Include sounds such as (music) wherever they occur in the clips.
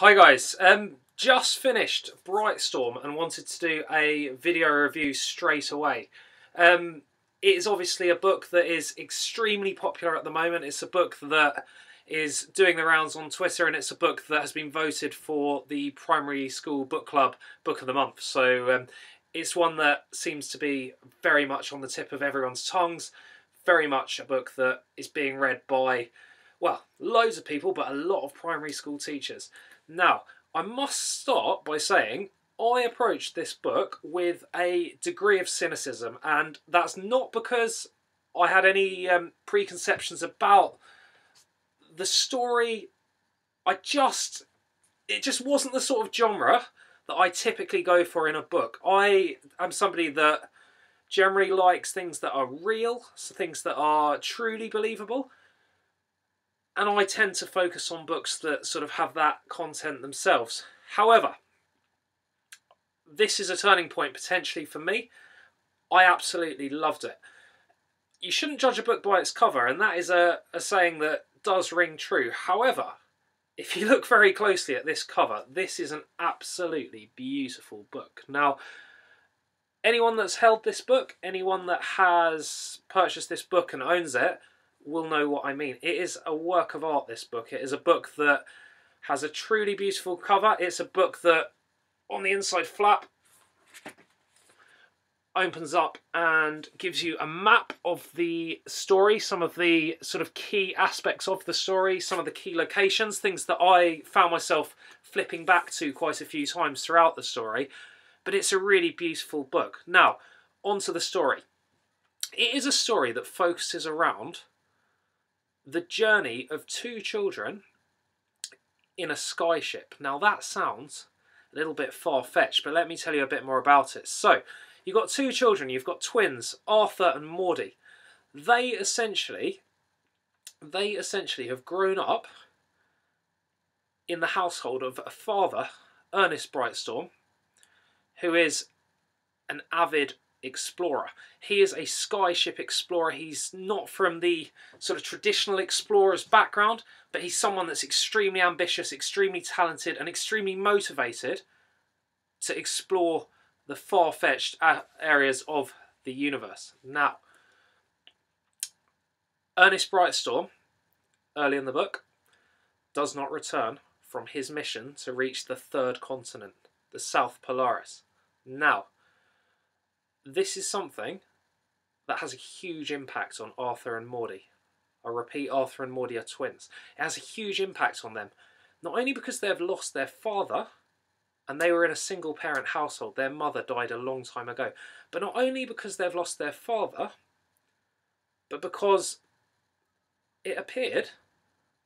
Hi guys, um, just finished Brightstorm and wanted to do a video review straight away. Um, it is obviously a book that is extremely popular at the moment. It's a book that is doing the rounds on Twitter and it's a book that has been voted for the primary school book club book of the month. So um, it's one that seems to be very much on the tip of everyone's tongues. Very much a book that is being read by, well, loads of people, but a lot of primary school teachers. Now, I must start by saying I approached this book with a degree of cynicism, and that's not because I had any um, preconceptions about the story. I just, it just wasn't the sort of genre that I typically go for in a book. I am somebody that generally likes things that are real, so things that are truly believable and I tend to focus on books that sort of have that content themselves. However, this is a turning point potentially for me. I absolutely loved it. You shouldn't judge a book by its cover, and that is a, a saying that does ring true. However, if you look very closely at this cover, this is an absolutely beautiful book. Now, anyone that's held this book, anyone that has purchased this book and owns it, will know what I mean. It is a work of art, this book. It is a book that has a truly beautiful cover. It's a book that, on the inside flap, opens up and gives you a map of the story, some of the sort of key aspects of the story, some of the key locations, things that I found myself flipping back to quite a few times throughout the story. But it's a really beautiful book. Now, onto the story. It is a story that focuses around the journey of two children in a skyship. Now that sounds a little bit far-fetched, but let me tell you a bit more about it. So, you've got two children, you've got twins, Arthur and Maudie. They essentially, they essentially have grown up in the household of a father, Ernest Brightstorm, who is an avid explorer. He is a skyship explorer. He's not from the sort of traditional explorer's background, but he's someone that's extremely ambitious, extremely talented, and extremely motivated to explore the far-fetched areas of the universe. Now, Ernest Brightstorm, early in the book, does not return from his mission to reach the third continent, the South Polaris. Now, this is something that has a huge impact on Arthur and Maudie. I repeat, Arthur and Maudie are twins. It has a huge impact on them, not only because they've lost their father, and they were in a single parent household, their mother died a long time ago, but not only because they've lost their father, but because it appeared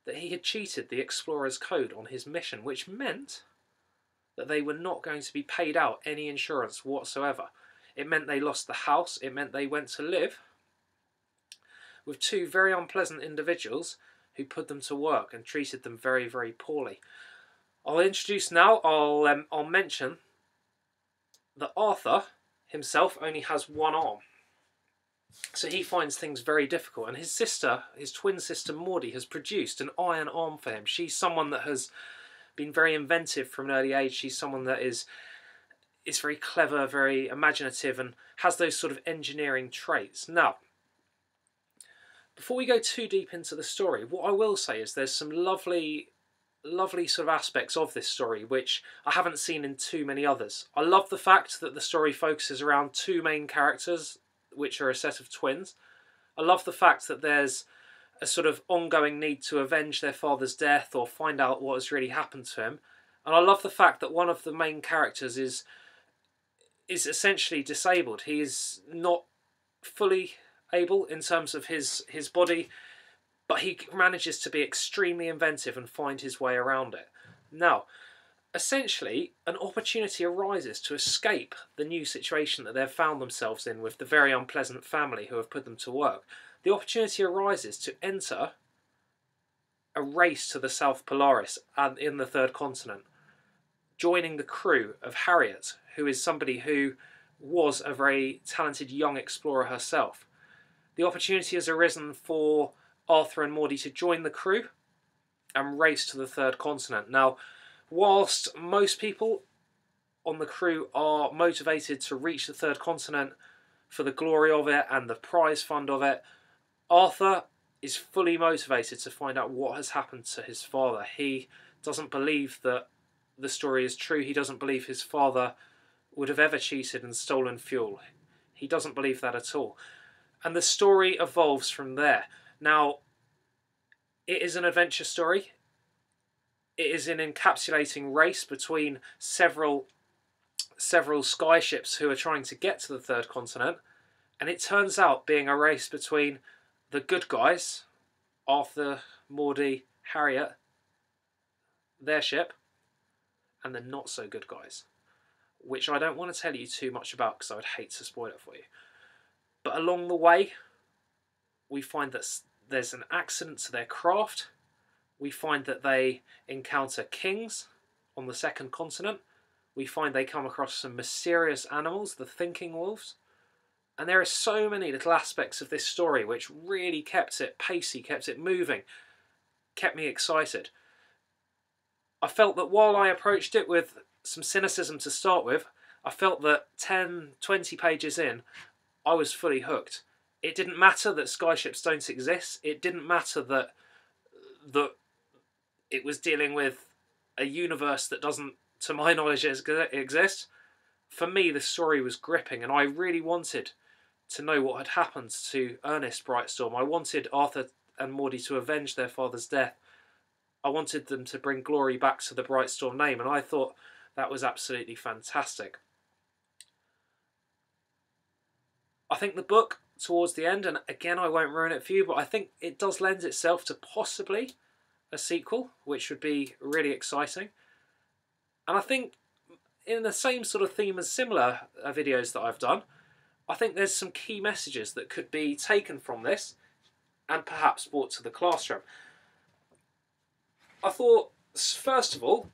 that he had cheated the explorer's code on his mission, which meant that they were not going to be paid out any insurance whatsoever. It meant they lost the house. It meant they went to live with two very unpleasant individuals who put them to work and treated them very, very poorly. I'll introduce now, I'll, um, I'll mention that Arthur himself only has one arm. So he finds things very difficult. And his sister, his twin sister Maudie, has produced an iron arm for him. She's someone that has been very inventive from an early age. She's someone that is is very clever, very imaginative, and has those sort of engineering traits. Now, before we go too deep into the story, what I will say is there's some lovely, lovely sort of aspects of this story which I haven't seen in too many others. I love the fact that the story focuses around two main characters, which are a set of twins. I love the fact that there's a sort of ongoing need to avenge their father's death or find out what has really happened to him. And I love the fact that one of the main characters is is essentially disabled. He is not fully able in terms of his his body, but he manages to be extremely inventive and find his way around it. Now, essentially, an opportunity arises to escape the new situation that they've found themselves in with the very unpleasant family who have put them to work. The opportunity arises to enter a race to the South Polaris and in the third continent, joining the crew of Harriet, who is somebody who was a very talented young explorer herself. The opportunity has arisen for Arthur and Maudie to join the crew and race to the third continent. Now, whilst most people on the crew are motivated to reach the third continent for the glory of it and the prize fund of it, Arthur is fully motivated to find out what has happened to his father. He doesn't believe that the story is true. He doesn't believe his father would have ever cheated and stolen fuel. He doesn't believe that at all. And the story evolves from there. Now, it is an adventure story. It is an encapsulating race between several several skyships who are trying to get to the third continent, and it turns out being a race between the good guys, Arthur, Maudie, Harriet, their ship, and the not so good guys, which I don't want to tell you too much about because I would hate to spoil it for you. But along the way, we find that there's an accident to their craft. We find that they encounter kings on the second continent. We find they come across some mysterious animals, the thinking wolves. And there are so many little aspects of this story which really kept it pacey, kept it moving, kept me excited. I felt that while I approached it with some cynicism to start with, I felt that 10, 20 pages in, I was fully hooked. It didn't matter that skyships don't exist. It didn't matter that that it was dealing with a universe that doesn't, to my (laughs) knowledge, exist. For me, the story was gripping, and I really wanted to know what had happened to Ernest Brightstorm. I wanted Arthur and Maudie to avenge their father's death. I wanted them to bring glory back to the Brightstorm name, and I thought that was absolutely fantastic. I think the book towards the end, and again I won't ruin it for you, but I think it does lend itself to possibly a sequel, which would be really exciting. And I think in the same sort of theme as similar uh, videos that I've done, I think there's some key messages that could be taken from this and perhaps brought to the classroom. I thought, first of all,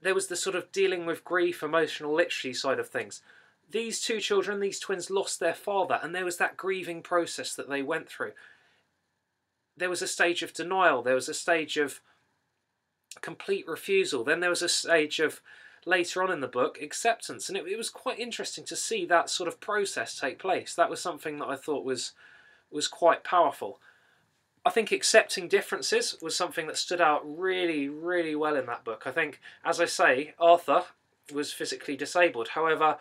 there was the sort of dealing with grief, emotional literacy side of things. These two children, these twins, lost their father, and there was that grieving process that they went through. There was a stage of denial, there was a stage of complete refusal, then there was a stage of later on in the book acceptance, and it, it was quite interesting to see that sort of process take place. That was something that I thought was was quite powerful. I think accepting differences was something that stood out really, really well in that book. I think, as I say, Arthur was physically disabled. However,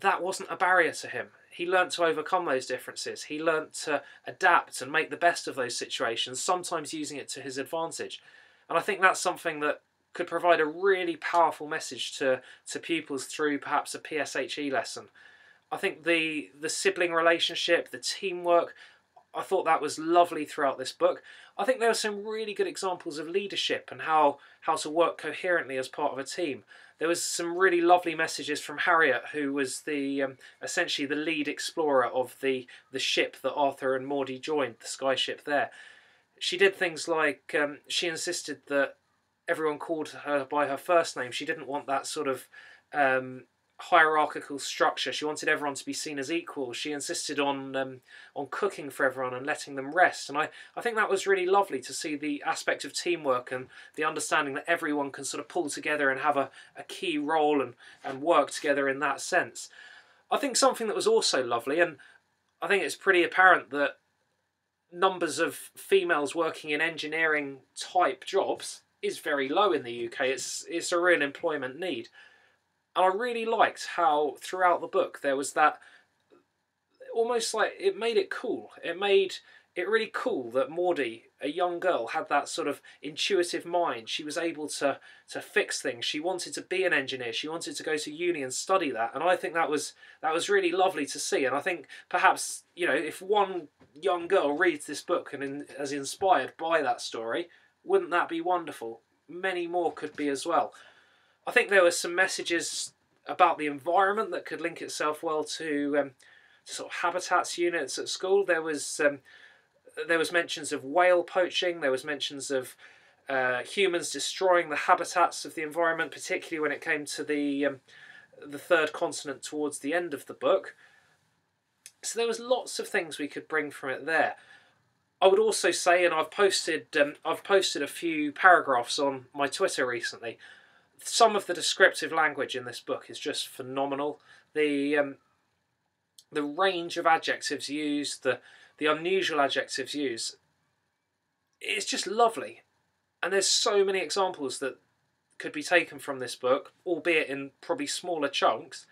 that wasn't a barrier to him. He learnt to overcome those differences. He learnt to adapt and make the best of those situations, sometimes using it to his advantage. And I think that's something that could provide a really powerful message to, to pupils through perhaps a PSHE lesson. I think the the sibling relationship, the teamwork, I thought that was lovely throughout this book. I think there are some really good examples of leadership and how, how to work coherently as part of a team. There was some really lovely messages from Harriet, who was the um, essentially the lead explorer of the, the ship that Arthur and Maudie joined, the sky ship there. She did things like um, she insisted that everyone called her by her first name. She didn't want that sort of um, hierarchical structure. She wanted everyone to be seen as equal. She insisted on um, on cooking for everyone and letting them rest. And I, I think that was really lovely to see the aspect of teamwork and the understanding that everyone can sort of pull together and have a, a key role and, and work together in that sense. I think something that was also lovely, and I think it's pretty apparent that numbers of females working in engineering type jobs is very low in the UK. It's it's a real employment need. And I really liked how throughout the book there was that almost like it made it cool. It made it really cool that Maudie, a young girl, had that sort of intuitive mind. She was able to to fix things. She wanted to be an engineer. She wanted to go to uni and study that. And I think that was that was really lovely to see. And I think perhaps you know if one young girl reads this book and in, is inspired by that story, wouldn't that be wonderful? Many more could be as well. I think there were some messages about the environment that could link itself well to, um, sort of habitats units at school. There was um, there was mentions of whale poaching. There was mentions of uh, humans destroying the habitats of the environment, particularly when it came to the um, the third continent towards the end of the book. So there was lots of things we could bring from it there. I would also say, and I've posted um, I've posted a few paragraphs on my Twitter recently. Some of the descriptive language in this book is just phenomenal. The um, the range of adjectives used, the the unusual adjectives used, it's just lovely. And there's so many examples that could be taken from this book, albeit in probably smaller chunks.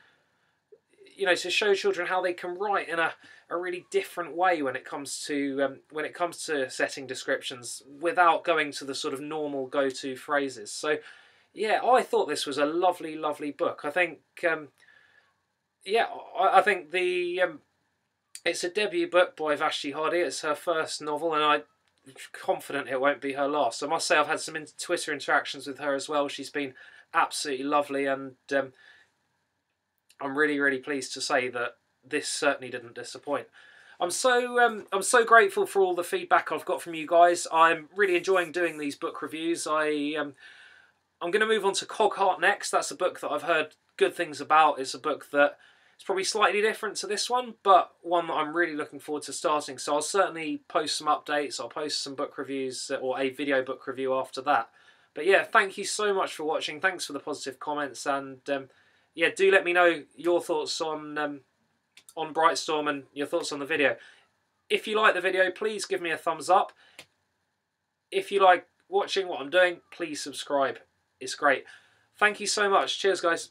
You know, to show children how they can write in a, a really different way when it comes to um, when it comes to setting descriptions without going to the sort of normal go-to phrases. So, yeah, I thought this was a lovely, lovely book. I think, um, yeah, I, I think the um, it's a debut book by Vashti Hardy. It's her first novel, and I am confident it won't be her last. I must say I've had some Twitter interactions with her as well. She's been absolutely lovely, and um, I'm really, really pleased to say that this certainly didn't disappoint. I'm so um, I'm so grateful for all the feedback I've got from you guys. I'm really enjoying doing these book reviews. I um, I'm going to move on to Cogheart next. That's a book that I've heard good things about. It's a book that it's probably slightly different to this one, but one that I'm really looking forward to starting. So I'll certainly post some updates. I'll post some book reviews or a video book review after that. But yeah, thank you so much for watching. Thanks for the positive comments, and um, yeah, do let me know your thoughts on um, on Brightstorm and your thoughts on the video. If you like the video, please give me a thumbs up. If you like watching what I'm doing, please subscribe. It's great. Thank you so much. Cheers, guys.